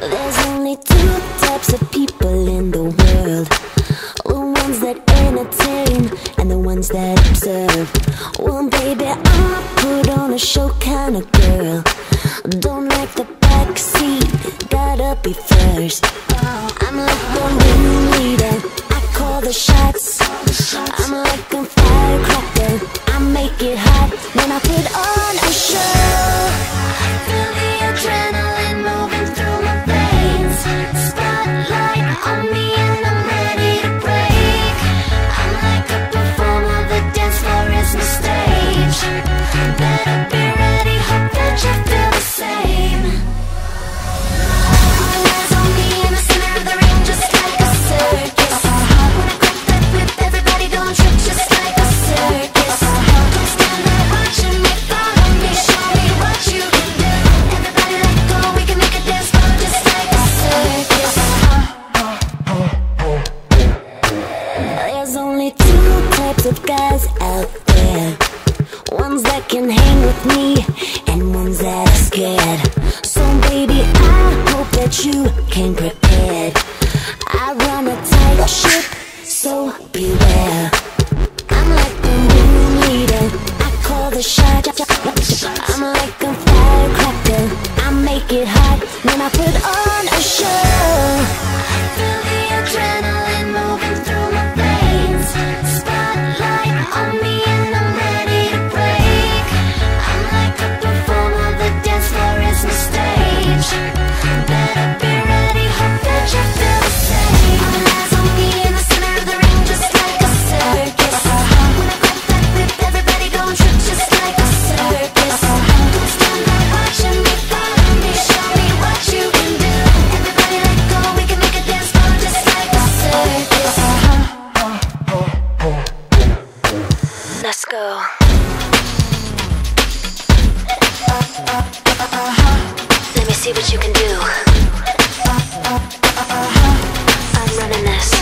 There's only two types of people in the world. The ones that entertain and the ones that observe. Well, baby, I'm a put on a show kind of girl. Don't like the backseat, gotta be first. I'm like the ringleader, I call the shots. I'm like of guys out there. Ones that can hang with me and ones that are scared. So baby, I hope that you came prepared. I run a tight ship, so beware. I'm like the room leader, I call the shot. I'm like a firecracker, I make it hot when I put on a show. Let me see what you can do. I'm running this.